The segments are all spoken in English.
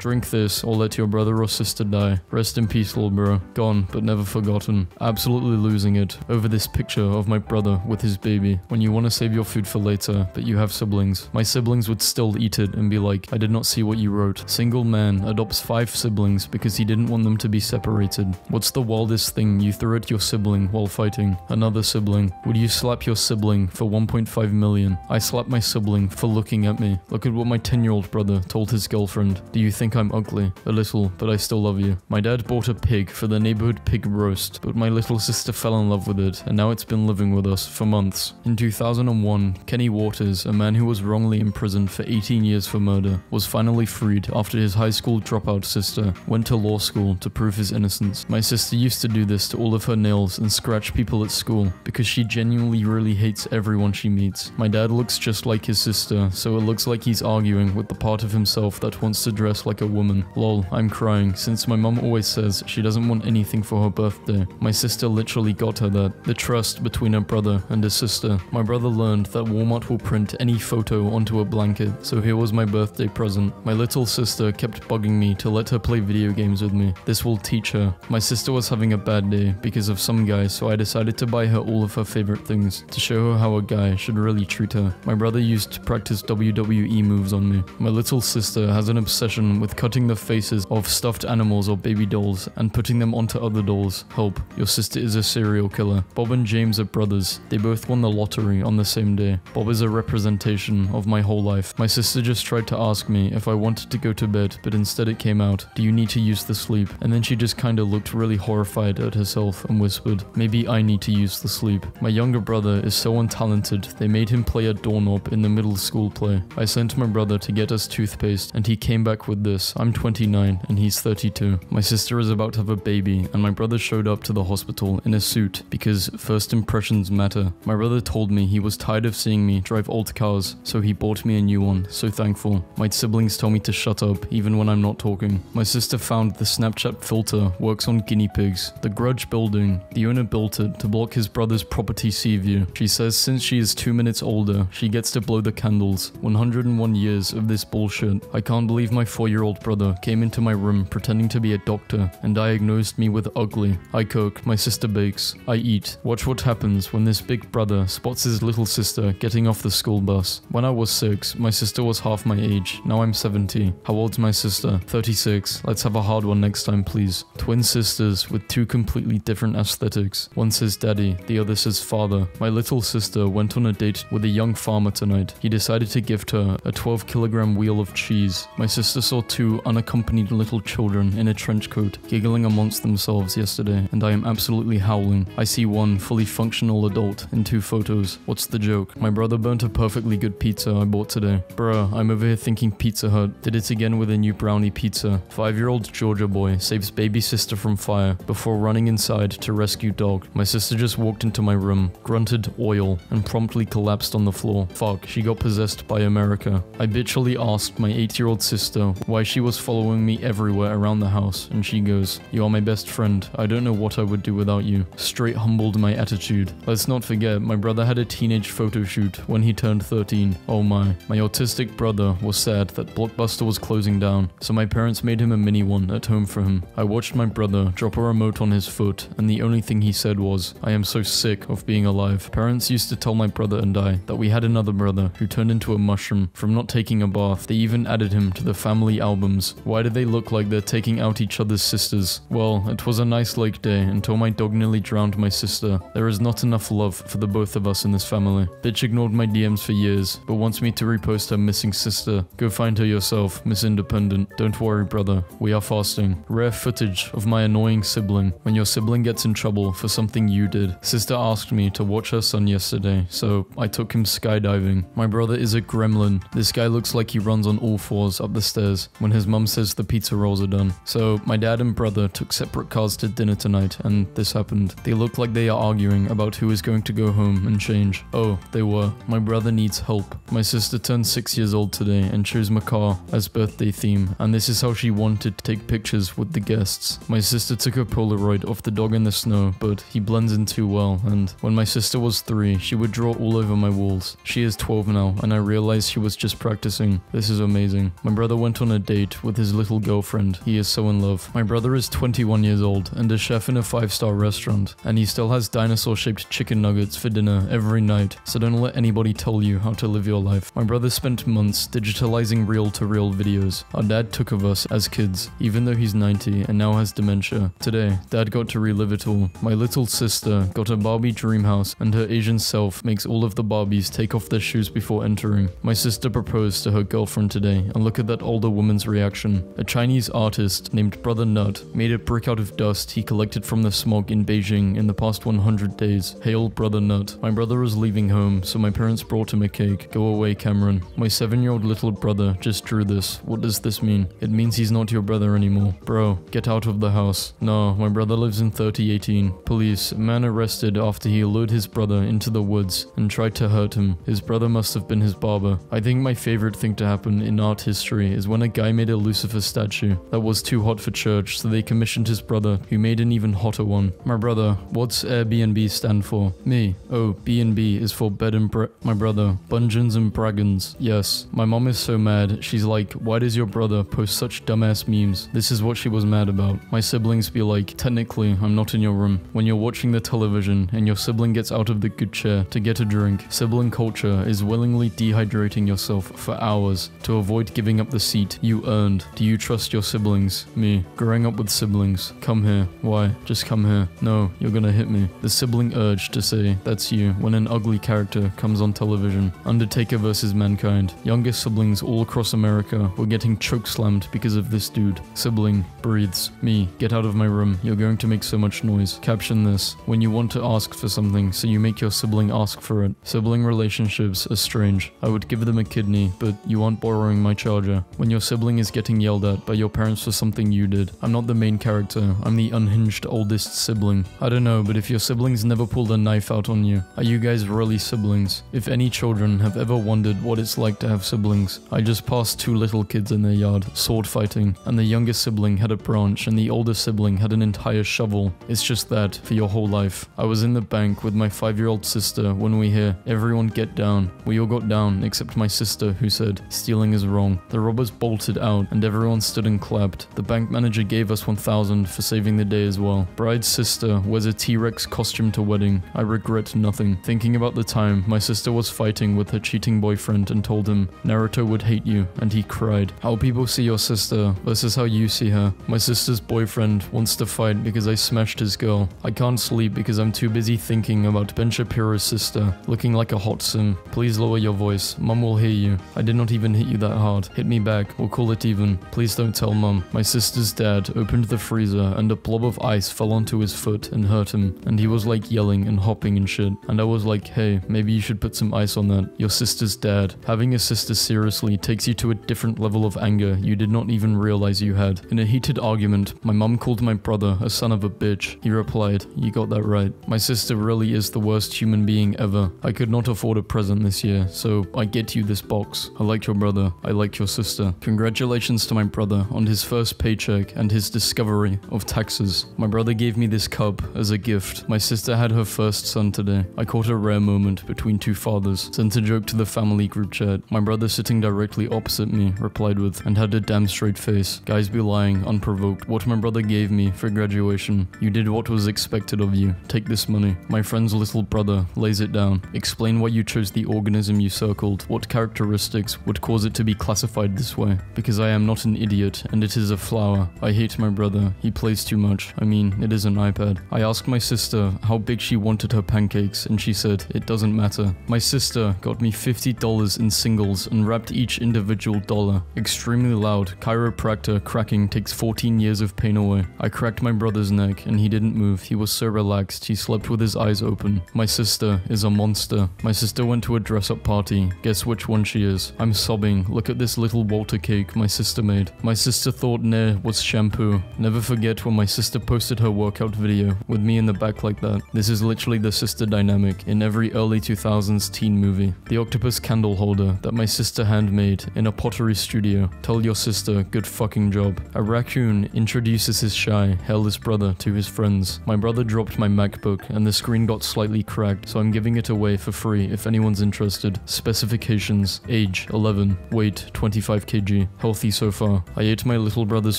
Drink this or let your brother or sister die. Rest in peace, little bro. Gone, but never forgotten. Absolutely losing it over this picture of my brother with his baby. When you want to save your food for later, but you have siblings. My siblings would still eat it and be like, I did not see what you wrote. Single man adopts five siblings because he didn't want them to be separated. What's the wildest thing you threw at your sibling while fighting? Another sibling. Would you slap your sibling for 1.5 million? I slapped my sibling for looking at me. Look at what my 10 year old brother told his girlfriend. Do you think I'm ugly? A little, but I still love you. My dad bought a pig for the neighborhood pig roast, but my little sister fell in love with it, and now it's been living with us for months. In 2001, Kenny Waters, a man who was wrongly imprisoned for 18 years for murder, was finally freed after his high school dropout sister went to law school to prove his innocence. My sister used to do this to all of her nails and scratch people at school because she genuinely really hates everyone she meets. My dad looks just like his sister, so it looks like he's arguing with the part of himself that wants to dress like a woman. Lol, I'm crying since my mum always says she doesn't want anything for her birthday. My sister literally got her that. The trust between her brother and his sister. My brother learned that Walmart will print any photo onto a blanket, so here was my birthday present. My little sister kept bugging me to let her play video games with me. This will teach her. My sister was having a bad day because of some guy, so I decided to buy her all of her favorite things to show her how a guy should really treat her. My brother used to practice WWE moves on me. My little sister has an obsession with cutting the faces of stuffed animals or baby dolls and putting them onto other dolls. Help, your sister is a serial killer. Bob and James are brothers. They both won the lottery on the same day. Bob is a representation of my whole life. My sister just tried to ask me if I wanted to go to bed, but instead it came out, do you need to use the sleep? And then she just kinda looked really horrified at herself and whispered, maybe I need to use the sleep. My younger brother is so untalented, they made him play a doorknob in the middle school play. I sent my brother to get us toothpaste and he came back with this. I'm 29 and he's 32. My sister is about to have a baby and my brother showed up to the hospital in a suit because first impressions matter. My brother told me he was tired of seeing me drive old cars, so he bought me a new one, so thankful. My siblings tell me to shut up even when I'm not talking. My sister found the Snapchat filter works on guinea pigs. The Grudge building, the owner built it to block his brother's property sea view. She says since she is two minutes older, she gets to blow the candles. 101 years of this bullshit. I can't believe my four year old brother came into my room pretending to be a doctor and diagnosed me with ugly. I cook, my sister bakes, I eat. Watch what happens when this big brother spots his little sister getting off the school bus. When I was six, my sister was half my age. Now I'm 70. How old's my sister? 36. Let's have a hard one next time, please. Twin sisters with two completely different aesthetics. One says daddy, the other says father. My little sister went on a date with a young farmer tonight. He decided to gift her a 12 kilogram wheel of cheese. My sister saw two unaccompanied little children in a trench coat giggling amongst themselves yesterday, and I am absolutely howling. I see one fully functional adult in two photos. What's the joke? My brother burnt a perfectly good pizza I bought today. Bruh, I'm over here thinking Pizza Hut did it again with a new brownie pizza. Five year old Georgia boy saves baby sister from fire before running inside to rescue dog. My sister just walked into my room, grunted oil, and promptly collapsed on the floor. Fuck, she got possessed by America. I bitchily asked my 8 year old sister why she was following me everywhere around the house, and she goes, You are my best friend. I don't know what I would do without you. Straight humbled my attitude. Let's not forget, my brother had a teenage photo shoot when he turned 13. Oh my. My autistic brother was sad that Blockbuster was closing down, so my parents made him a mini one at home for him. I watched my brother drop a remote on his foot, and the only thing he said was, I am so sick of being alive. Parents used to tell my brother and I that we had another brother who turned into a mushroom from not taking a bath. They even added him to the family albums. Why do they look like they're taking out each other's sisters? Well, it was a nice lake day until my dog nearly drowned my sister. There is not enough love for the both of us in this family. Bitch ignored my DMs for years, but wants me to repost her missing sister. Go find her yourself, Miss Independent. Don't worry, brother. We are fasting. Rare footage of my annoying sibling. When your sibling gets in trouble for something you did. Sister asked me to watch her son yesterday, so I took him skydiving. My brother is a gremlin. This guy looks like he runs on all fours up the stairs when his mum says the pizza rolls are done. So my dad and brother took separate cars to dinner tonight, and this happened. They look like they are arguing about who is going to go home and change. Oh, they were. My brother needs help. My sister turned six years old today and chose Macaw as birthday theme, and this is how she wanted to take pictures with the guests. My sister took a Polaroid of the dog in the snow, but he blends in too well, and when my sister was three, she would draw all over my walls. She is 12 now, and I realized she was just practicing. This is amazing. My brother went on a date with his little girlfriend. He is so in love. My brother is 21 years old and a chef in a five-star restaurant, and he still has dinosaur-shaped chicken nuggets for dinner every night, so don't let anybody tell you how to live your life. My brother spent months digitalizing reel-to-reel videos. Our dad took of us as kids, even though he's 90 and now has dementia. Today, dad got to relive it all. My little sister got a Barbie dream house, and her Asian self makes all of the Barbies take off their shoes before entering. My sister proposed to her girlfriend today, and look at that older woman's reaction. A Chinese artist named Brother Nut made a brick out of dust he collected from the smog in Beijing in the past 100 days. Hail Brother Nut. My brother is leaving home, so my parents brought him a cake. Go away, Cameron. My seven-year-old little brother just drew this. What does this mean? It means he's not your brother anymore. Bro, get out of the house. No, my brother lives in 3018. Police, man arrested after he lured his brother into the woods and tried to hurt him. His brother must have been his barber. I think my favorite thing to happen in art history is when a guy made a Lucifer statue that was too hot for church, so they commissioned his brother, who made an even hotter one. My brother, what's Airbnb stand for? Me. Oh, B&B is for bed and bre- My brother, Bungeons and Bragons. Yes. My mom is so mad. She's like, why does your brother post such dumbass memes? This is what she was mad about. My siblings be like, technically, I'm not in your room. When you're watching the television and your sibling gets out of the good chair to get a drink, sibling culture is willingly dehydrating yourself for hours to avoid giving up the seat you earned. Do you trust your siblings? Me. Growing up with siblings. Come here. Why? Just come here. No, you're gonna hit me. The sibling urge to say, that's you, when an ugly character comes on television. Undertaker versus Mankind. Youngest siblings all across America were getting choke chokeslammed because of this dude. Sibling breathes. Me. Get out of my room. You're going to make so much noise. Caption this. When you want to ask for something, so you make your sibling ask for it. Sibling relationships are strange. I would give them a kidney, but you aren't borrowing my charger. When your sibling is getting yelled at by your parents for something you did. I'm not the main character. I'm the unhinged oldest sibling. I don't know, but if your siblings never pulled a knife out on you, are you guys really siblings? If any children have ever wondered what it's like to have siblings, I just passed two little kids in their yard, sword fighting, and the youngest sibling had a branch and the older sibling had an entire shovel. It's just that for your whole life. I was in the bank with my five-year-old sister when we hear everyone get down. We all got down except my sister who said stealing is wrong. The robbers bolted out and everyone stood and clapped. The bank manager gave us 1000 for saving the day as well. Bride's sister wears a T-Rex costume to wedding. I regret nothing. Thinking about the time my sister was fighting with her cheating boyfriend and told him Naruto would hate you and he cried. How people see your sister versus how you see her. My sister's boyfriend wants to fight because I smashed his girl. I can't sleep because I'm too busy thinking about Ben Shapiro's sister looking like a hot sim. Please lower your voice. Mum will hear you. I did not even hit you that hard. Hit me back. We'll call it even. Please don't tell mum. My sister's dad opened the freezer and a blob of ice fell onto his foot and hurt him. And he was like yelling and hopping and shit. And I was like, hey, maybe you should put some ice on that. Your sister's dad. Having a sister seriously takes you to a different level of anger you did not even realize you had. In a heated argument, my mum called my brother a son of a bitch. He replied, you got that right. My sister really is the worst human being ever. I could not afford a present this year, so I get you this box. I like your brother. I like your sister. Congratulations to my brother on his first paycheck and his discovery of taxes. My brother gave me this cup as a gift. My sister had her first son today. I caught a rare moment between two fathers. Sent a joke to the family group chat. My brother sitting directly opposite me replied with, and had a damn straight face. Guys be lying, unprovoked. What my brother gave me for graduation. You did what was expected of you. Take this money. My friend's little brother lays it down. Explain why you chose the organism you circled. What characteristics would cause it to be classified this way? Because I am not an idiot, and it is a flower. I hate my brother. He plays too much. I mean, it is an iPad. I asked my sister how big she wanted her pancakes, and she said, it doesn't matter. My sister got me $50 in singles and wrapped each individual dollar. Extremely loud, chiropractor cracking takes 14 years of pain away. I cracked my brother's neck, and he didn't move. He was so relaxed, he slept with his eyes open. My sister is a monster. My sister went to a dress-up party. Guess which one she is? I'm sobbing. Look at this little Walter cake my sister made. My sister thought Nair was shampoo. Never forget when my sister posted her workout video with me in the back like that. This is literally the sister dynamic in every early 2000s teen movie. The octopus candle holder that my sister handmade in a pottery studio. Tell your sister, good fucking job. A raccoon introduces his shy, hairless brother to his friends. My brother dropped my MacBook and the screen got slightly cracked, so I'm giving it away for free if anyone's interested. Specifications, age 11, weight 25 kg, Healthy so far. I ate my little brother's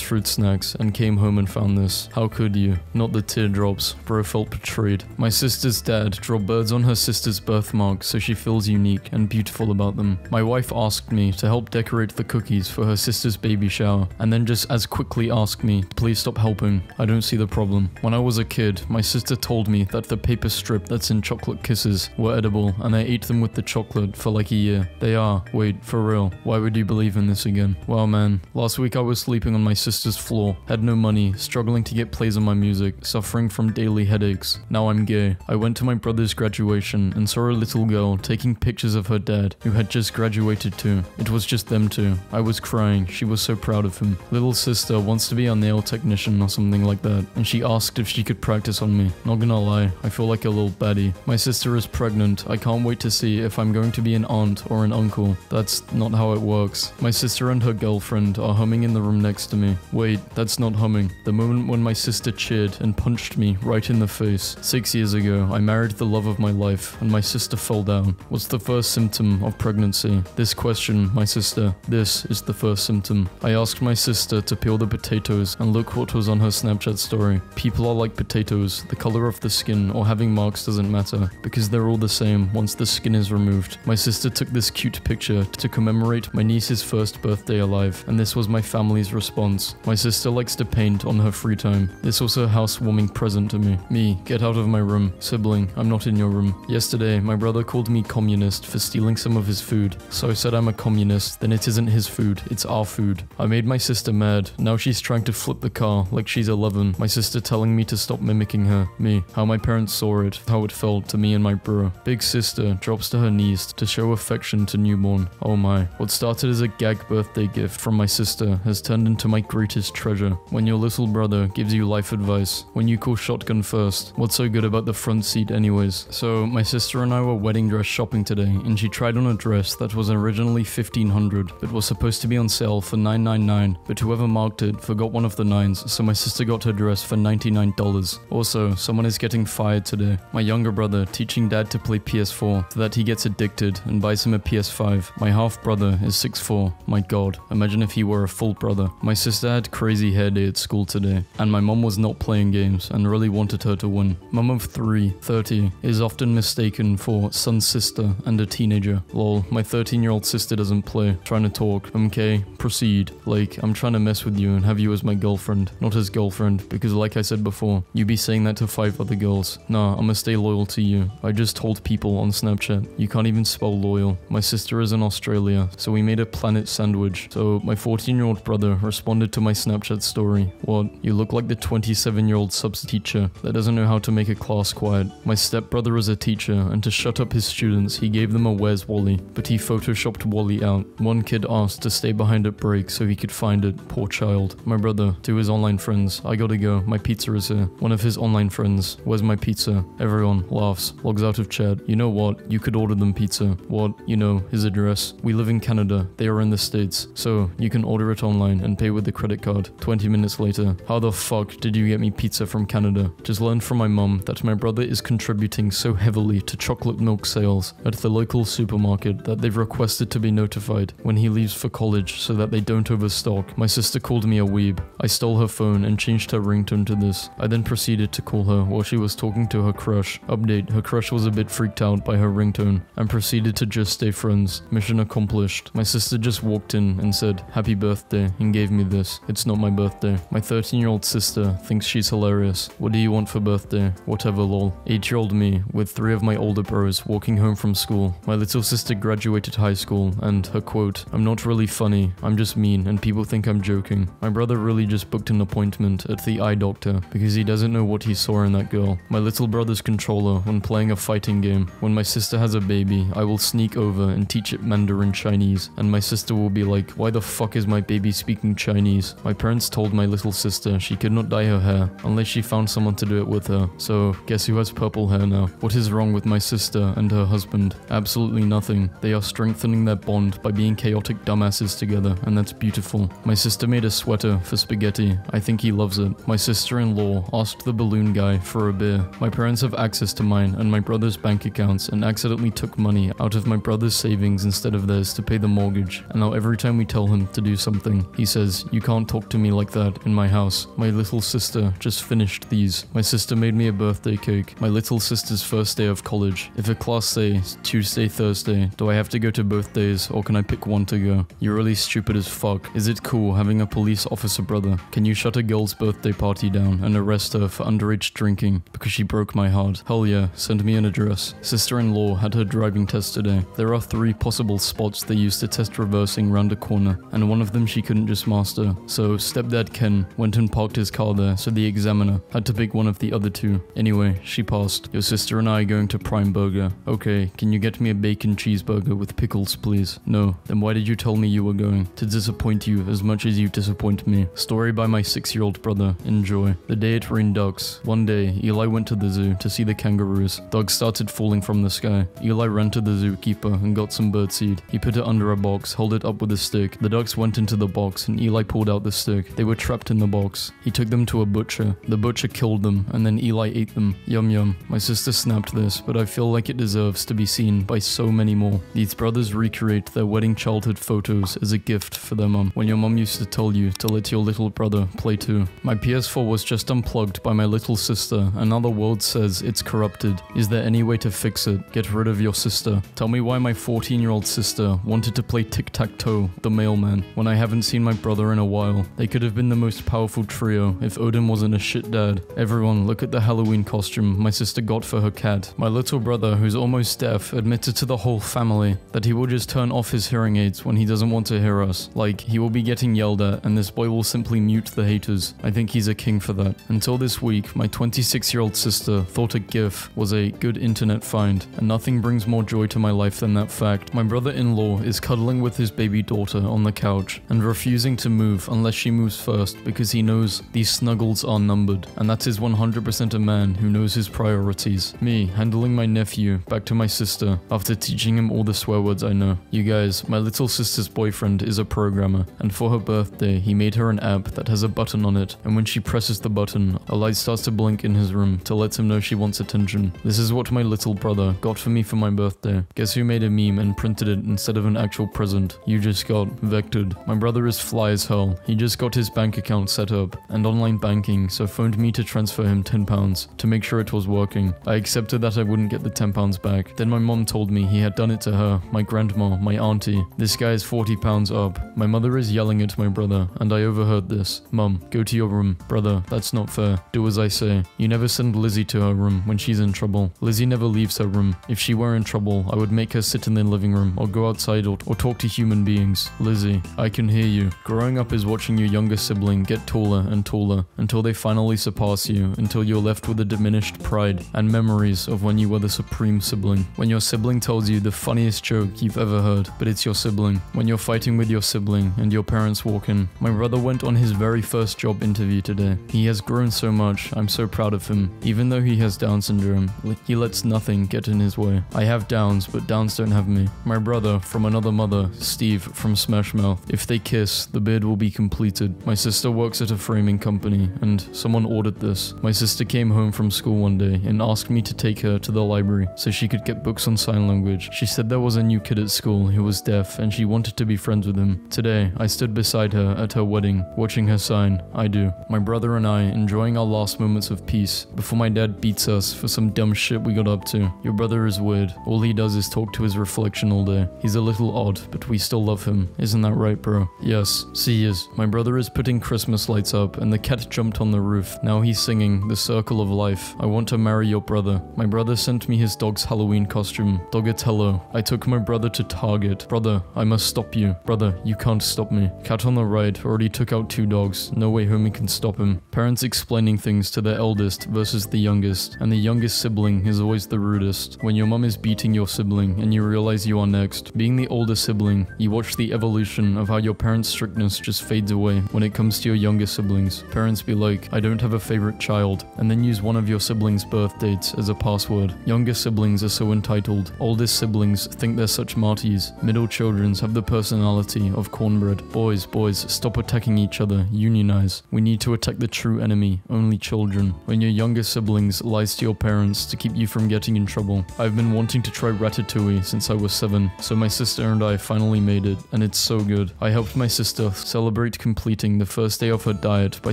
fruit snacks and came home and found this. How could you? Not the teardrops. Bro felt betrayed. My sister's dad drew birds on her sister's birthmark so she feels unique and beautiful about them. My wife asked me to help decorate the cookies for her sister's baby shower and then just as quickly asked me please stop helping. I don't see the problem. When I was a kid, my sister told me that the paper strip that's in chocolate kisses were edible and I ate them with the chocolate for like a year. They are. Wait, for real. Why would you believe in this again? Wow, man. Last week I was sleeping on my sister's floor, had no money, struggling to get plays on my music, suffering from daily headaches. Now I'm gay. I went to my brother's graduation and saw a little girl taking pictures of her dad, who had just graduated too. It was just them two. I was crying. She was so proud of him. Little sister wants to be a nail technician or something like that, and she asked if she could practice on me. Not gonna lie, I feel like a little baddie. My sister is pregnant. I can't wait to see if I'm going to be an aunt or an uncle. That's not how it works. My sister and her girlfriend are humming in the room next to me. Wait, that's not humming. The moment when my sister cheered and punched me right in the face. Six years ago, I married the love of my life, and my sister fell down. What's the first symptom of pregnancy? This question, my sister. This is the first symptom. I asked my sister to peel the potatoes, and look what was on her Snapchat story. People are like potatoes. The color of the skin or having marks doesn't matter, because they're all the same once the skin is removed. My sister took this cute picture to commemorate my niece's first birthday alive, and this was my family's response. My sister likes to paint on her free time. This was her housewarming present to me. Me, get out of my room. Sibling, I'm not in your room. Yesterday, my brother called me communist for stealing some of his food. So I said I'm a communist, then it isn't his food, it's our food. I made my sister mad. Now she's trying to flip the car like she's 11. My sister telling me to stop mimicking her. Me, how my parents saw it, how it felt to me and my bro. Big sister drops to her knees to show affection to newborn. Oh my. What started as a gag birthday gift from my sister has turned into my greatest treasure. When your little brother gives you life advice, when you call shotgun first, what's so good about the front seat anyways? So my sister and I were wedding dress shopping today and she tried on a dress that was originally 1500 but was supposed to be on sale for 999 but whoever marked it forgot one of the nines so my sister got her dress for $99. Also, someone is getting fired today. My younger brother teaching dad to play PS4 so that he gets addicted and buys him a PS5. My half brother is 6'4. My god, imagine if he were a full brother. My sister had crazy hair day at school today and my mom was not playing games and really wanted her to win. Mom of 3, 30, is often mistaken for son's sister and a teenager. Lol, my 13 year old sister doesn't play. Trying to talk. Okay, proceed. Like, I'm trying to mess with you and have you as my girlfriend, not as girlfriend, because like I said before, you'd be saying that to five other girls. Nah, I'ma stay loyal to you. I just told people on Snapchat. You can't even spell loyal. My sister is in Australia, so we made a planet sandwich. So my 14 year old brother responded to my Snapchat story. What? You look like the 27 year old subs teacher that doesn't know how to make a class quiet. My stepbrother is a teacher, and to shut up his students, he gave them a Where's Wally, but he photoshopped Wally out. One kid asked to stay behind at break so he could find it. Poor child. My brother, to his online friends, I gotta go. My pizza is here. One of his online friends, where's my pizza? Everyone laughs, logs out of chat. You know what? You could order them pizza. What? You know, his address. We live in Canada. They are in the States. So you can order it online and pay with the credit card. 20 minutes later. How the fuck did you get me pizza from Canada? Just learned from my mum that my brother is contributing so heavily to chocolate milk sales at the local supermarket that they've requested to be notified when he leaves for college so that they don't overstock. My sister called me a weeb. I stole her phone and changed her ringtone to this. I then proceeded to call her while she was talking to her crush. Update, her crush was a bit freaked out by her ringtone and proceeded to just stay friends. Mission accomplished. My sister just walked in and said, happy birthday, and gave me this. It's not my birthday. My 13 year old sister thinks she's hilarious. What do you want for birthday? Whatever lol. 8 year old me, with three of my older bros walking home from school. My little sister graduated high school, and her quote, I'm not really funny, I'm just mean, and people think I'm joking. My brother really just booked an appointment at the eye doctor because he doesn't know what he saw in that girl. My little brother's controller when playing a fighting game. When my sister has a baby, I will sneak over and teach it Mandarin Chinese, and my sister will be like, Why the fuck is my baby speaking Chinese? My parents told my little sister she could not dye her hair unless she found someone to do it with her. So, guess who has purple hair now? What is wrong with my sister and her husband? Absolutely nothing. They are strengthening their bond by being chaotic dumbasses together, and that's beautiful. My sister made a sweater for spaghetti. I think he loves it. My sister in law asked the balloon guy for a beer. My parents have access to mine and my brother's bank accounts and accidentally took money out of my brother's savings instead of theirs to pay the mortgage. And now every time we tell him to do something. He says, You can't talk to me like that in my house. My little sister just finished these. My sister made me a birthday cake. My little sister's first day of college. If a class says Tuesday, Thursday, do I have to go to both days or can I pick one to go? You're really stupid as fuck. Is it cool having a police officer brother? Can you shut a girl's birthday party down and arrest her for underage drinking because she broke my heart? Hell yeah, send me an address. Sister-in-law had her driving test today. There are three possible spots they used to test reversing round a corner, and one of them she couldn't just master. So stepdad Ken went and parked his car there, so the examiner had to pick one of the other two. Anyway, she passed. Your sister and I are going to Prime Burger. Okay, can you get me a bacon cheeseburger with pickles, please? No. Then why did you tell me you were going? To disappoint you as much as you disappoint me. Story by my six-year-old brother. Enjoy. The day it rained ducks. One day, Eli went to the zoo to see the kangaroos. Ducks started falling from the sky. Eli ran to the zookeeper and got some birdseed. He put it under a box, held it up with a stick. The ducks went into the box and Eli pulled out the stick. They were trapped in the box. He took them to a butcher. The butcher killed them and then Eli ate them. Yum yum. My sister snapped this, but I feel like it deserves to be seen by so many more. These brothers recreate their wedding childhood photos as a gift for their mum. When your mum used to tell you to let your little brother play too. My PS4 was just unplugged by my little sister Another world says it's corrupted. Is there any way to fix it? Get rid of your sister. Tell me why my 14 year old sister wanted to play tic tac toe, the mailman, when I haven't seen my brother in a while. They could have been the most powerful trio if Odin wasn't a shit dad. Everyone, look at the Halloween costume my sister got for her cat. My little brother, who's almost deaf, admitted to the whole family that he will just turn off his hearing aids when he doesn't want to hear us. Like, he will be getting yelled at, and this boy will simply mute the haters. I think he's a king for that. Until this week, my 26 year old sister thought a GIF was a good internet find, and nothing brings more joy to my life than that fact. My brother in law is cuddling with his baby daughter on the couch and refusing to move unless she moves first because he knows these snuggles are numbered, and that is 100% a man who knows his priorities. Me, handling my nephew back to my sister after teaching him all the swear words I know. You guys, my little sister's boyfriend is a programmer, and for her birthday, he made her an app that has a button on it, and when she presses the button, a light starts to blink in his room to let him know she wants attention. This is what my little brother got for me for my birthday. Guess who made a meme and printed it instead of an actual present? You just got vectored. My brother is fly as hell. He just got his bank account set up and online banking, so phoned me to transfer him 10 pounds to make sure it was working. I accepted that I wouldn't get the 10 pounds back. Then my mom told me he had done it to her, my grandma, my auntie. This guy is 40 pounds up. My mother is yelling at my brother, and I overheard this. Mum, go to your room. Brother, that's not fair. Do as I say. You never send Lizzie to her room when she's in trouble. Lizzie never leaves her room. If she were in trouble, I would make her sit in the living room or go outside or, or talk to human beings. Lizzie, I can hear you. Growing up is watching your younger sibling get taller and taller until they finally surpass you, until you're left with a diminished pride and memories of when you were the supreme sibling. When your sibling tells you the funniest joke you've ever heard, but it's your sibling. When you're fighting with your sibling and your parents walk in. My brother went on his very first job interview today. He has grown so much, I'm so proud of him. Even though he has Down syndrome, he lets nothing get in his way. I have Downs, but Downs don't have me. My brother, from another mother, Steve from Smash Mouth. If they kiss, the beard will be completed. My sister works at a framing company, and someone ordered this. My sister came home from school one day and asked me to take her to the library so she could get books on sign language. She said there was a new kid at school who was deaf and she wanted to be friends with him. Today, I stood beside her at her wedding, watching her sign. I do. My brother and I enjoying our last moments of peace before my dad beats us for some dumb shit we got up to. Your brother is weird. All he does is talk to his reflection all day. He's a little odd, but we still love him. Isn't that right, bro? Yes, see is. My brother is putting Christmas lights up and the cat jumped on the roof. Now he's singing The Circle of Life. I want to marry your brother. My brother sent me his dog's Halloween costume, Dogatello. I took my brother to Target. Brother, I must stop you. Brother, you can't stop me. Cat on the right already took out two dogs. No way homie can stop him. Parents explaining things to their eldest versus the youngest, and the youngest sibling is always the rudest. When your mum is beating your sibling and you realize you are next, being the older sibling, you watch the evolution of how your parents' strictness just fades away when it comes to your younger siblings. Parents be like, I don't have a favorite child, and then use one of your siblings' birth dates as a password. Younger siblings are so entitled. Oldest siblings think they're such martyrs. Middle childrens have the personality of cornbread. Boys, boys, stop attacking each other. Unionize. We need to attack the true enemy, only children. When your younger siblings lies to your parents to keep you from getting in trouble. I've been wanting to try ratatouille since I was 7, so my sister and I finally made it, and it's It's so good. I helped my sister celebrate completing the first day of her diet by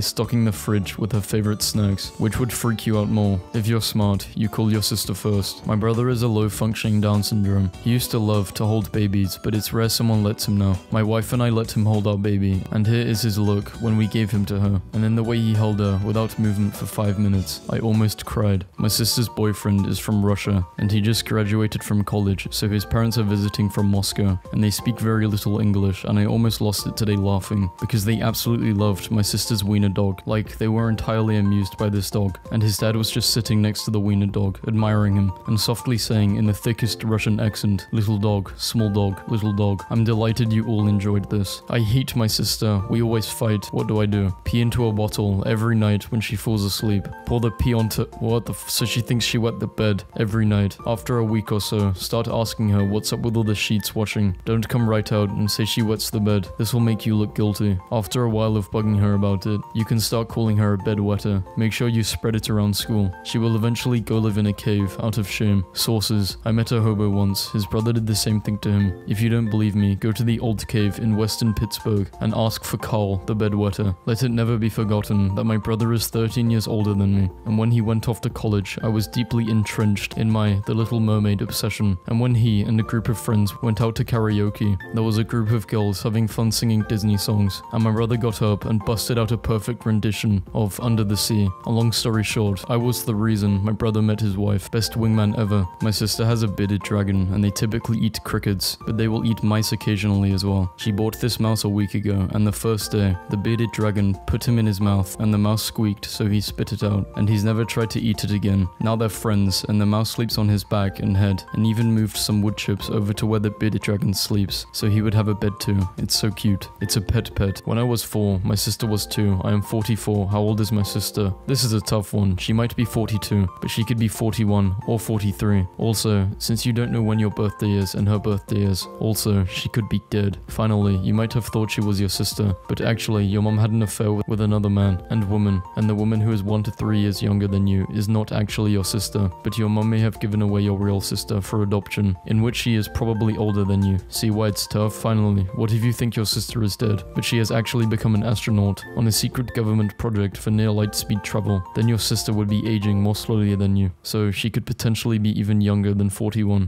stocking the fridge with her favorite snacks, which would freak you out more. If you're smart, you call your sister first. My brother is a low functioning Down syndrome. He used to love to hold babies, but it's rare someone lets him now. My wife and I let him hold our baby, and here is his look when we gave him to her, and in the way he held her without movement for five minutes. I almost cried. My sister's boyfriend is from Russia, and he just graduated from college, so his parents are visiting from Moscow, and they speak very little English, and I almost lost it today laughing, because they absolutely loved my sister's wiener dog. Like, they were entirely amused by this dog, and his dad was just sitting next to the wiener dog, admiring him, and softly saying in the thickest Russian accent, Little dog, small dog, little dog. I'm delighted you all enjoyed this. I hate my sister. We always fight. What do I do? Pee into a bottle every night when she falls asleep. Pour the pee onto. What the. So she thinks she wet the bed every night. After a week or so, start asking her what's up with all the sheets washing. Don't come right out and say she wets the bed. This will make you look guilty. After a while of bugging her about it, you can start calling her a bedwetter. Make sure you spread it around school. She will eventually go live in a cave out of shame. Sources. I met a hobo once. His brother did the same thing to him. If you don't believe me, go to the old cave in western Pittsburgh and ask for Carl, the bedwetter. Let it never be forgotten that my brother is 13 years older than me, and when he went off to college, I was deeply entrenched in my The Little Mermaid obsession. And when he and a group of friends went out to karaoke, there was a group of girls having fun singing Disney songs, and my brother got up and busted out a perfect rendition of Under the Sea. A long story short, I was the reason my brother met his wife, best wingman ever. My sister has a bearded dragon, and they typically eat crickets, but they will eat mice occasionally as well. She bought this mouse a week ago, and the first day, the bearded dragon put him in his mouth, and the mouse squeaked, so he spit it out, and he's never tried to eat it again. Now they're friends, and the mouse sleeps on his back and head, and even moved some wood chips over to where the bearded dragon sleeps, so he would have a bed too. It's so cute. It's a pet pet. When I was four, my sister was two. I am 44. How old is my sister? This is a tough one. She might be 42, but she could be 41 or 43. Also, since you don't know when your birthday is and her birthday is, also, she could be dead. Finally, you might have thought she was your sister, but actually, your mom had an affair with, another man and woman, and the woman who is one to three years younger than you is not actually your sister, but your mom may have given away your real sister for adoption, in which she is probably older than you. See why it's tough? Finally, what if you think your sister is dead, but she has actually become an astronaut on a secret government project for near light speed travel? Then your sister would be aging more slowly than you, so she could potentially be even younger than 41.